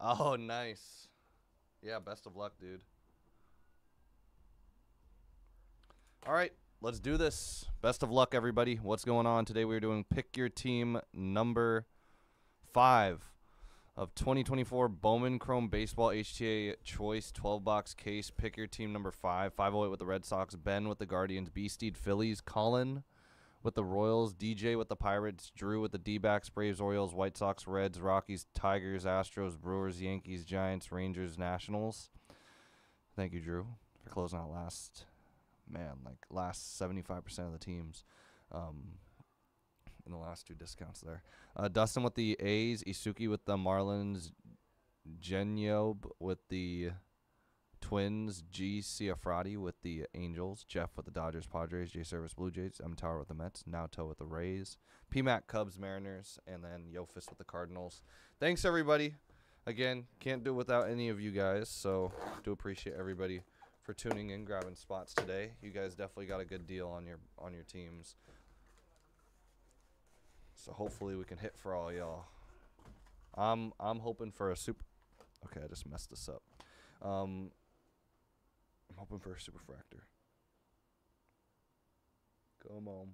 Oh, nice. Yeah, best of luck, dude. All right, let's do this. Best of luck, everybody. What's going on today? We're doing pick your team number five of 2024 Bowman Chrome Baseball HTA Choice 12 box case. Pick your team number five. 508 with the Red Sox, Ben with the Guardians, B Steed Phillies, Colin with the Royals, DJ with the Pirates, Drew with the D backs, Braves, Orioles, White Sox, Reds, Rockies, Tigers, Astros, Brewers, Yankees, Giants, Rangers, Nationals. Thank you, Drew, for closing out last. Man, like last 75% of the teams. Um, in the last two discounts there. Uh, Dustin with the A's, Isuki with the Marlins, Genyob with the Twins, G. Ciafrati with the Angels, Jeff with the Dodgers, Padres, J. Service Blue Jays, M. Tower with the Mets, Naoto with the Rays, PMAC Cubs, Mariners, and then Yofis with the Cardinals. Thanks everybody. Again, can't do it without any of you guys, so do appreciate everybody for tuning in, grabbing spots today. You guys definitely got a good deal on your on your teams. So hopefully we can hit for all y'all. I'm I'm hoping for a super. Okay, I just messed this up. Um, I'm hoping for a super fractor. Come on.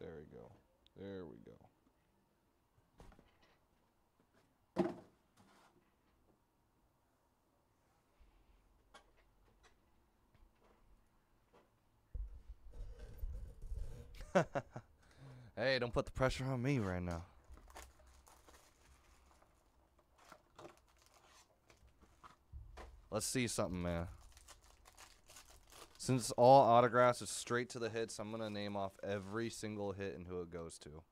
There we go. There we go. hey, don't put the pressure on me right now. Let's see something, man. Since all autographs is straight to the hits, I'm going to name off every single hit and who it goes to.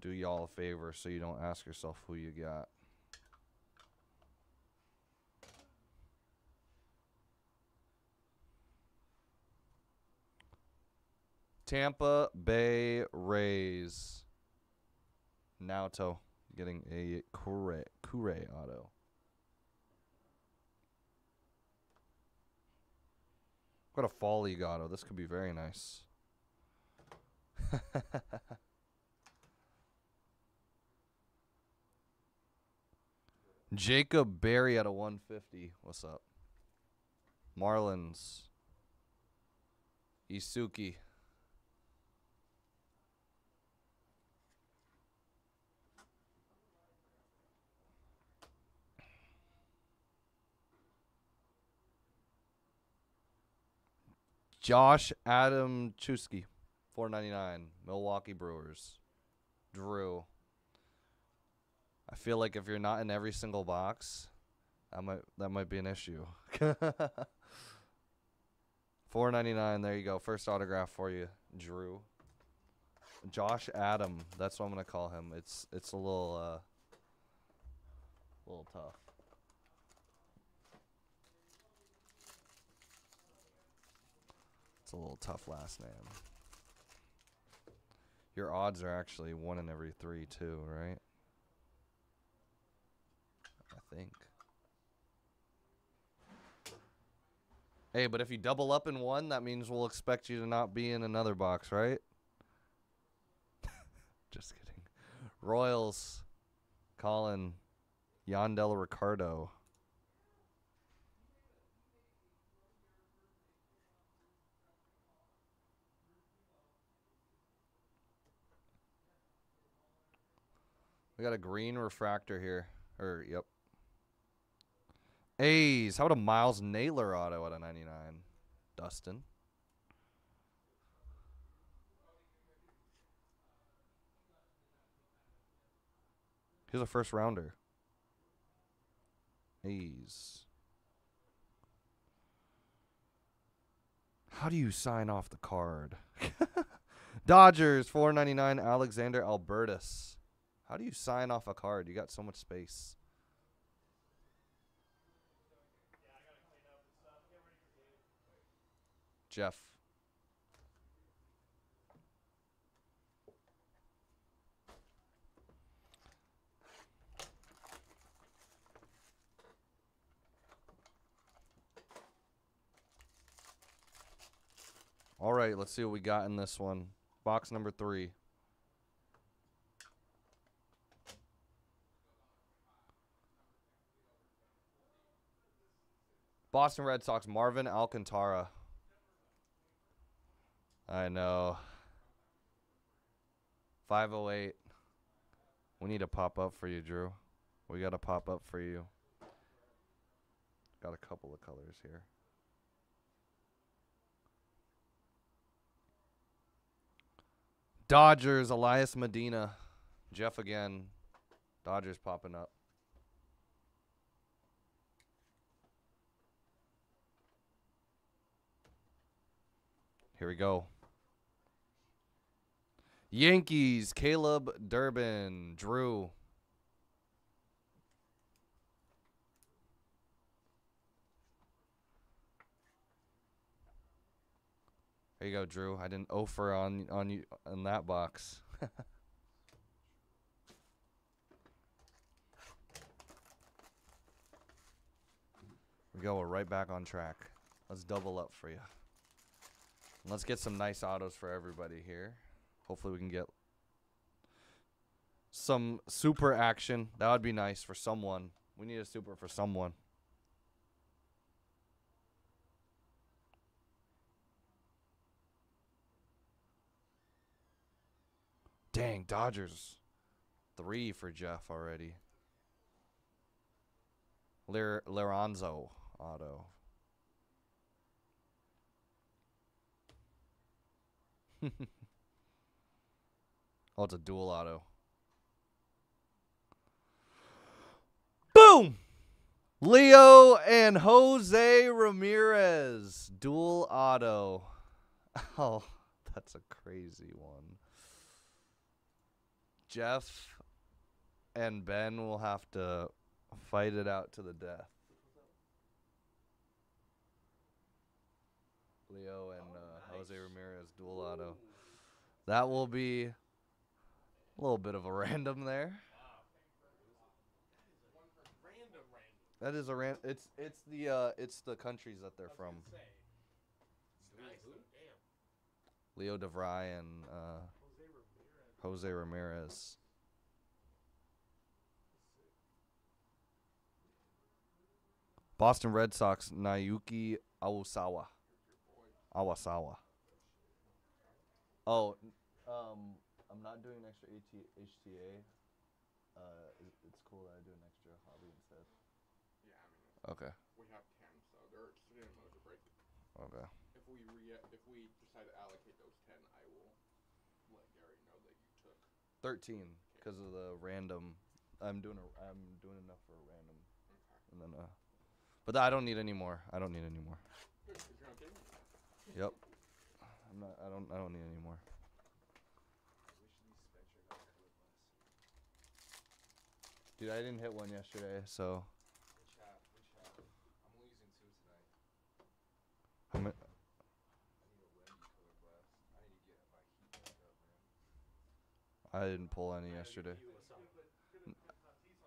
Do y'all a favor so you don't ask yourself who you got. Tampa Bay Rays. Naoto getting a Kure, Kure auto. What a fall league auto. Oh, this could be very nice. Jacob Berry at a 150. What's up? Marlins. Isuki. Josh Adamczewski, four ninety nine, Milwaukee Brewers. Drew. I feel like if you're not in every single box, that might that might be an issue. Four ninety nine. There you go. First autograph for you, Drew. Josh Adam. That's what I'm gonna call him. It's it's a little uh, a little tough. It's a little tough last name. Your odds are actually one in every three too, right? I think. Hey, but if you double up in one, that means we'll expect you to not be in another box, right? Just kidding. Royals, Colin, Yandel Ricardo. We got a green refractor here. Or, yep. A's. How about a Miles Naylor auto at a 99? Dustin. Here's a first rounder. A's. How do you sign off the card? Dodgers, 499 Alexander Albertus. How do you sign off a card? You got so much space. Jeff. All right, let's see what we got in this one. Box number three. Boston Red Sox, Marvin Alcantara. I know. 508. We need to pop up for you, Drew. We got to pop up for you. Got a couple of colors here. Dodgers, Elias Medina. Jeff again. Dodgers popping up. Here we go. Yankees, Caleb Durbin, Drew. There you go, Drew. I didn't offer on on you on that box. we go. We're right back on track. Let's double up for you. Let's get some nice autos for everybody here. Hopefully we can get some super action. That would be nice for someone. We need a super for someone. Dang, Dodgers. Three for Jeff already. Lir Liranzo auto. oh, it's a dual auto. Boom! Leo and Jose Ramirez. Dual auto. Oh, that's a crazy one. Jeff and Ben will have to fight it out to the death. Leo and Jose Ramirez dual auto. That will be a little bit of a random there. That is a ran. It's it's the uh it's the countries that they're from. Leo De Vries and uh, Jose Ramirez. Boston Red Sox Naoki Awasawa. Awasawa. Oh, um, I'm not doing an extra AT, HTA. Uh, it- it's cool that I do an extra hobby instead. Yeah, I mean, Okay. we have ten, so they're student motor break. Okay. If we re if we decide to allocate those ten, I will let Gary know that you took. 13 because of the random. I'm doing a. I'm doing enough for a random, Okay. and then uh. But I don't need any more. I don't need any more. Good, 'cause you're okay. Yep. I'm not. I don't. I don't need any more. Dude, I didn't hit one yesterday, so Which half? Which half? I'm only using two tonight. I'm. I need a color glass. I need to get my heat back up, man. I didn't pull any yesterday.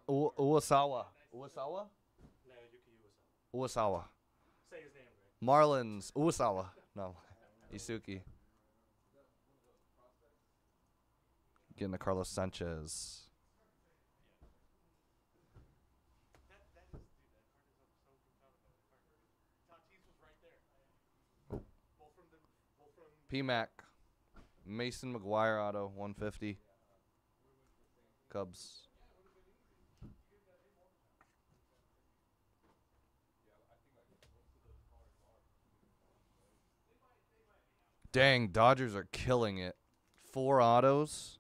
U- Uwasawa. Uwasawa. Uwasawa. Say his name, Greg. Marlins. Uwasawa. No. Isuki. Getting the Carlos Sanchez. From. PMAC. Mason McGuire auto 150. Cubs. Dang, Dodgers are killing it. Four autos,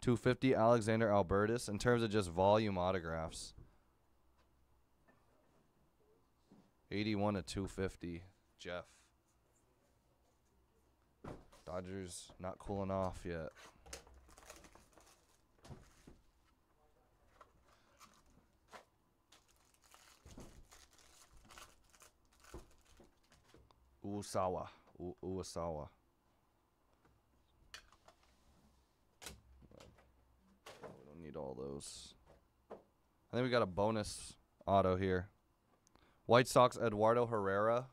250 Alexander Albertus in terms of just volume autographs. 81 to 250, Jeff. Dodgers not cooling off yet. Usawa. U-. Oh, we don't need all those. I think we got a bonus auto here. White Sox Eduardo Herrera.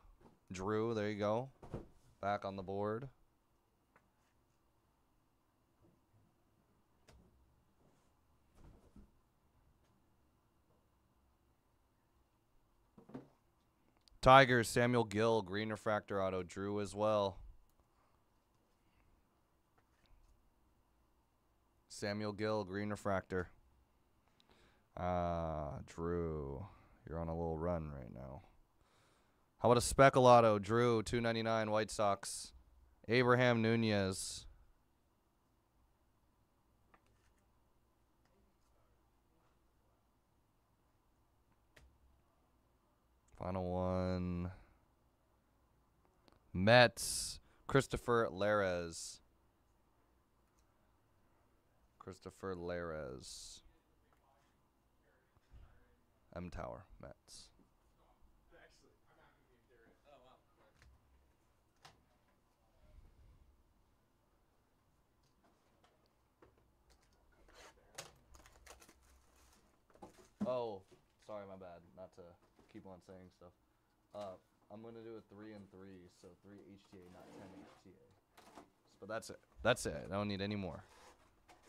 Drew, there you go. Back on the board. Tigers, Samuel Gill, green refractor auto, Drew as well. Samuel Gill, green refractor. Ah, Drew. You're on a little run right now. How about a speckle auto? Drew, 299 White Sox. Abraham Nunez. Final one. Mets. Christopher Larez. Christopher Larez. M Tower, Mets. Oh, sorry, my bad. Not to keep on saying stuff. Uh, I'm gonna do a three and three, so three HTA, not ten HTA. But that's it. That's it. I don't need any more.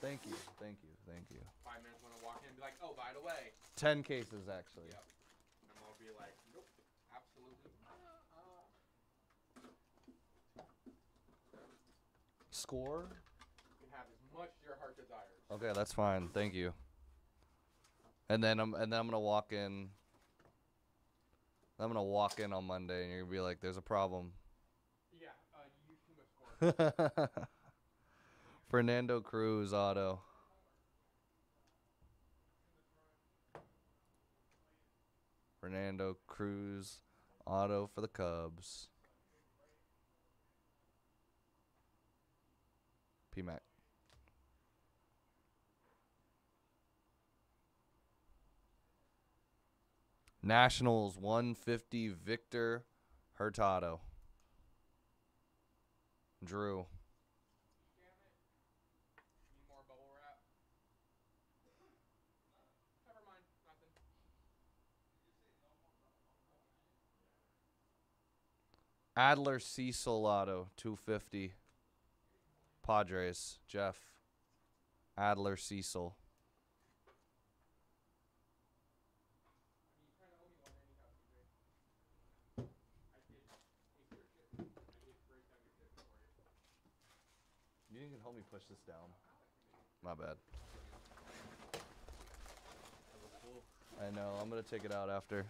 Thank you, thank you, thank you. Five minutes when I walk in and be like, oh, by the way. Ten cases actually. Yep. And I'll be like, nope, absolutely. Score. You can have as much as your heart desires. Okay, that's fine. Thank you. And then I'm and then I'm gonna walk in. I'm gonna walk in on Monday, and you're gonna be like, "There's a problem." Yeah, uh, you much score. Fernando Cruz auto. Fernando Cruz auto for the Cubs. P Mac. Nationals 150 Victor Hurtado. Drew. Need more bubble wrap? Never mind, nothing. Adler Cecil Auto 250. Padres, Jeff. Adler Cecil. You can help me push this down. My bad. I know. I'm gonna take it out after.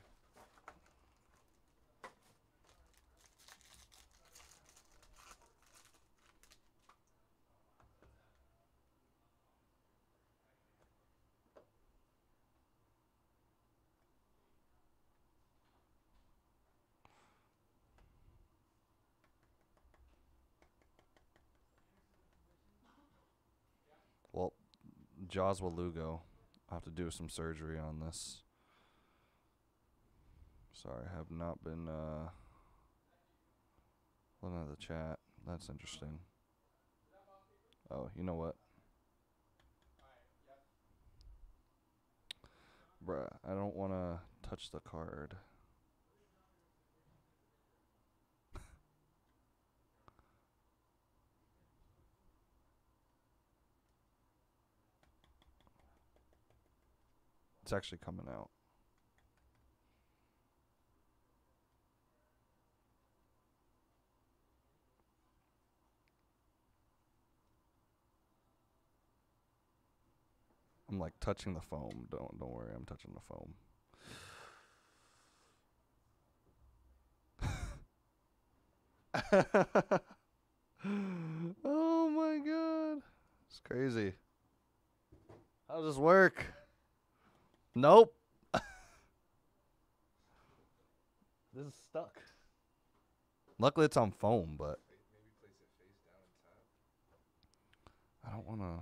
Well, Joswa Lugo. I have to do some surgery on this. Sorry, I have not been uh looking at the chat. That's interesting. Oh, you know what? Bruh, I don't want to touch the card. It's actually coming out. I'm like touching the foam. Don't don't worry, I'm touching the foam. oh my god. It's crazy. How does this work? Nope. this is stuck. Luckily it's on foam, but Fa- Maybe place it face down and tap. I don't want to.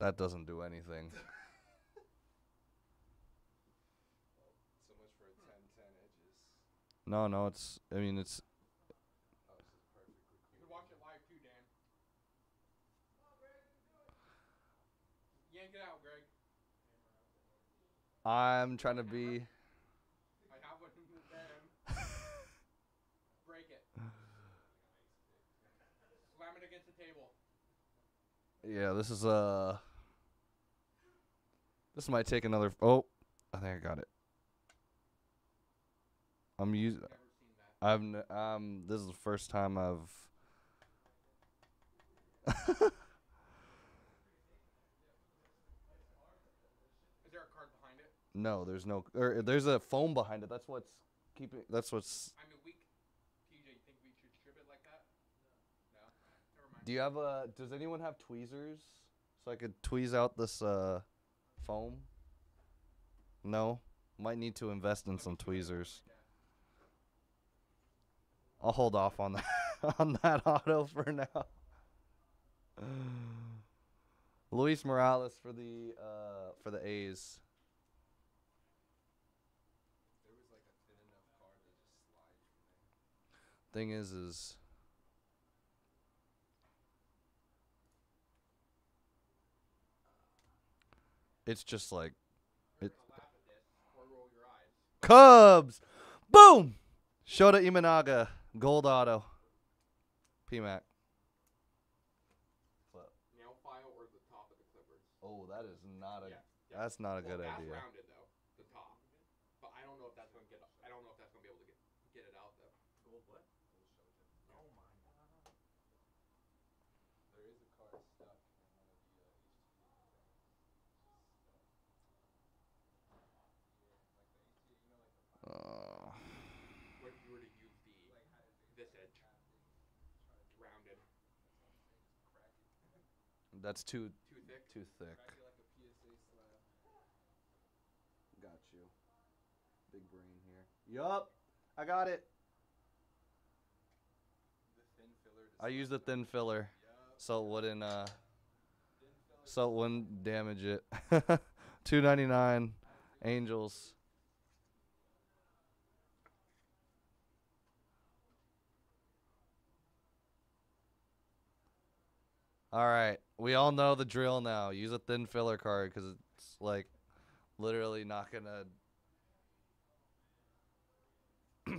That doesn't do anything. So much for 10-10 edges. No, no, it's. I mean, it's. Oh, this is perfectly You clean. can watch it live too, Dan. Yank it out, Greg. I'm trying to be. I have one in the. Break it. Slam it against the table. Yeah, this is uh This might take another. Oh, I think I got it. I'm using. Never seen that. I've n- um. This is the first time I've. Is there a card behind it? No, there's no. Or there's a foam behind it. That's what's keeping. That's what's. I mean, we. TJ, you think we should strip it like that? No. Never mind. Do you have a? Does anyone have tweezers so I could tweeze out this uh, foam? No. Might need to invest in some tweezers. I'll hold off on that on that auto for now. Luis Morales for the uh, for the A's. There was like a thin enough card that just slides from there. Thing is, is it's just like it- gonna laugh at this or roll your eyes. Cubs. Boom. Shota Imanaga, gold auto. PMAC. Nail file or the top of the clippers. Oh, that is not a. Yeah, yeah. That's not a well, good idea. rounded though, the top. But I don't know if that's gonna get. I don't know if that's gonna be able to get get it out though. Gold what? Gold Shota. Oh my god. There is a card stuck in one of the uh, HTA things. Yeah, like the HTA, you know, like the Uh, What if you were to use the this edge rounded, that's too too thick? too thick. like a PSA slab. Got you. Big brain here. Yup. I got it. The thin filler. I used the thin filler Yup. so it wouldn't uh so it wouldn't damage it. Two ninety nine. Angels. All right, we all know the drill now. Use a thin filler card because it's like literally not gonna.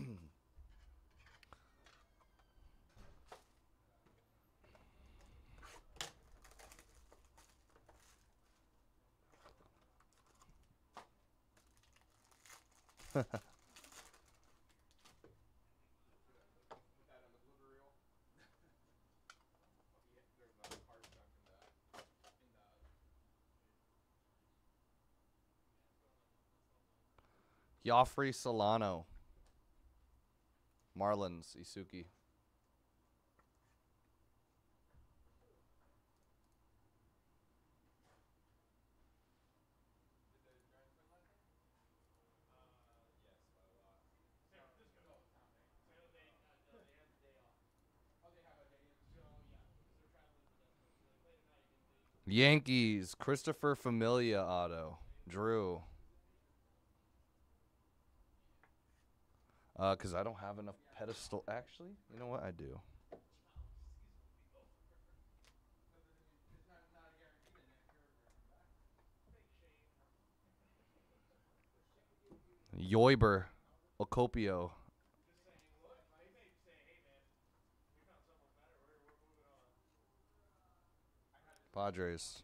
Put that on the blooper reel. Oh, yeah, there's another card stuck in the in the. Joffrey Solano. Marlins, Isuki. Yankees, Christopher Familia auto. Drew. Uh, cause I don't have enough pedestal. Actually, you know what? I do. Yoiber, Ocopio. Padres.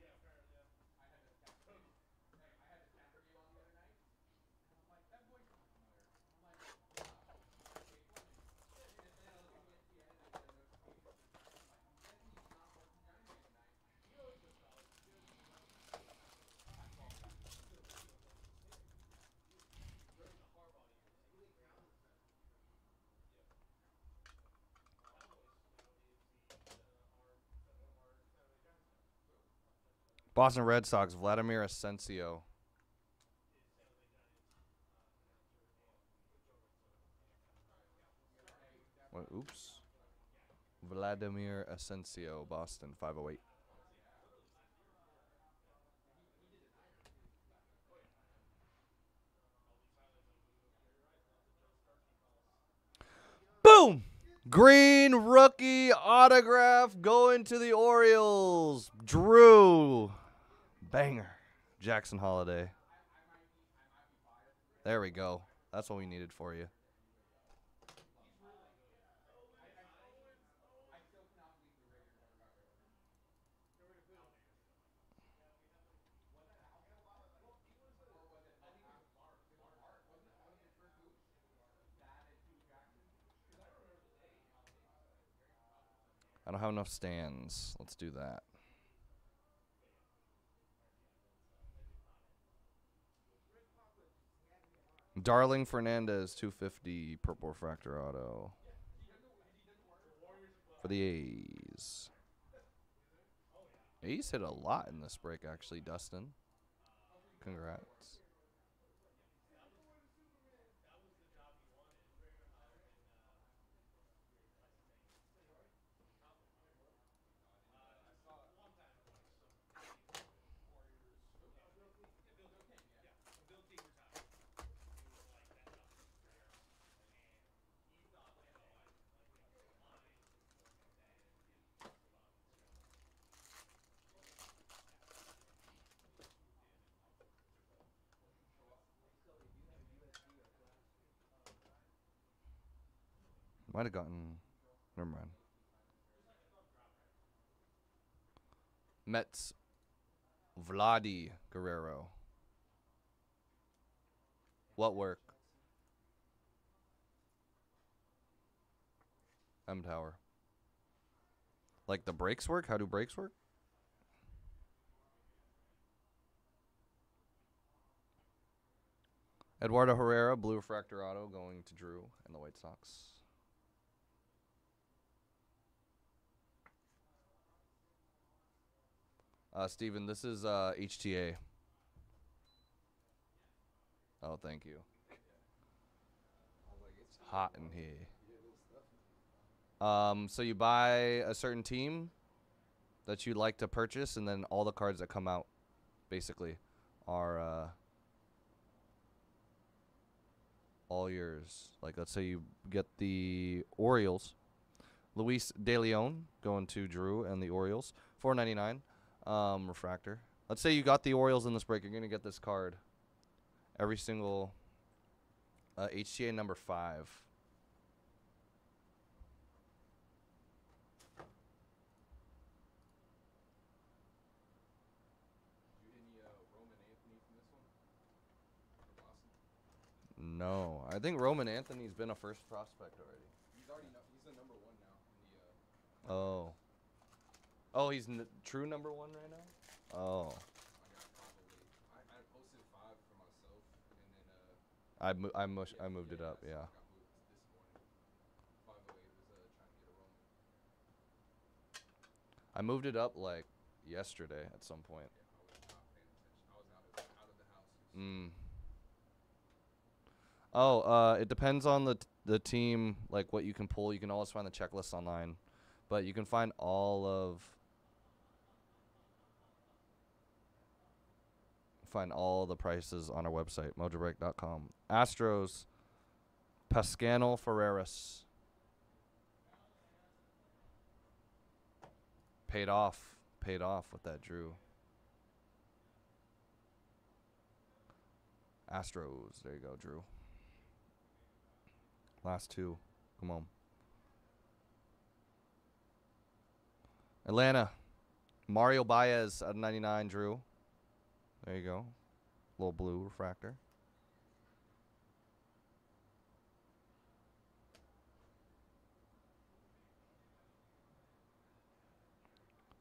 Boston Red Sox, Vladimir Asensio. What, oops. Vladimir Asensio, Boston, 508. Boom! Green rookie autograph going to the Orioles. Drew. Banger. Jackson Holliday. There we go. That's what we needed for you. Have enough stands. Let's do that. Darling Fernandez, 250, purple refractor auto. For the A's. A's hit a lot in this break, actually, Dustin. Congrats. Might have gotten. Never mind. Mets. Vladi Guerrero. What work? M Tower. Like the brakes work? How do brakes work? Eduardo Herrera, blue refractor auto, going to Drew and the White Sox. Uh, Steven, this is uh, HTA. Oh, thank you. It's hot in here. Um, so you buy a certain team that you'd like to purchase, and then all the cards that come out, basically, are uh, all yours. Like, let's say you get the Orioles, Luis De Leon going to Drew and the Orioles, four ninety nine um, refractor. Let's say you got the Orioles in this break. You're gonna get this card. Every single uh, HTA number five. Did you hit any Roman Anthony from this one? From Boston? No, I think Roman Anthony's been a first prospect already. He's already no, he's the number one now in the uh, Oh. Oh, he's true number one right now. Oh, uh I mo- I mush- I moved it up. Yeah. I moved it up like yesterday at some point. Mm. Oh, uh, it depends on the the team, like what you can pull. You can always find the checklist online, but you can find all of find all the prices on our website, mojobreak.com. Astros, Pascano Ferreras. Paid off. Paid off with that Drew. Astros. There you go, Drew. Last two. Come on. Atlanta. Mario Baez at 99, Drew. There you go. Little blue refractor.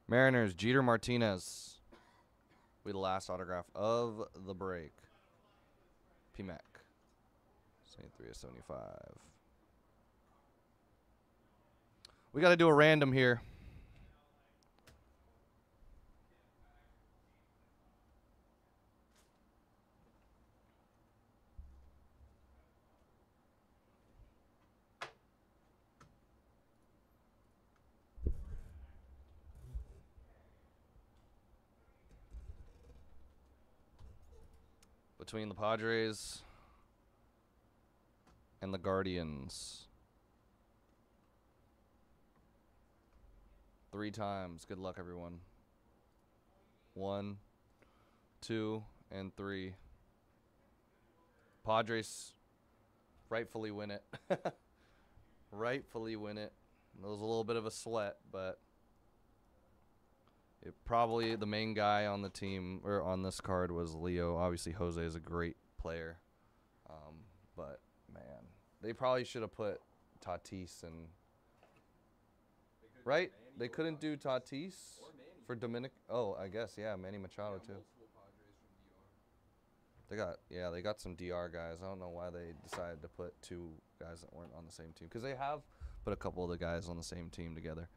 Mariners, Jeter Martinez. We the last autograph of the break. PMAC. 73 of 75. We got to do a random here. Between the Padres and the Guardians. Three times. Good luck, everyone. One, two, and three. Padres rightfully win it. rightfully win it. It was a little bit of a sweat, but it probably the main guy on the team or on this card was Leo. Obviously, Jose is a great player, um, but man, they probably should have put Tatis and right? They couldn't do Tatis. Tatis Or Manny. for Dominic. Oh, I guess yeah, Manny Machado too. multiple Padres from DR. They got yeah, they got some DR guys. I don't know why they decided to put two guys that weren't on the same team because they have put a couple of the guys on the same team together.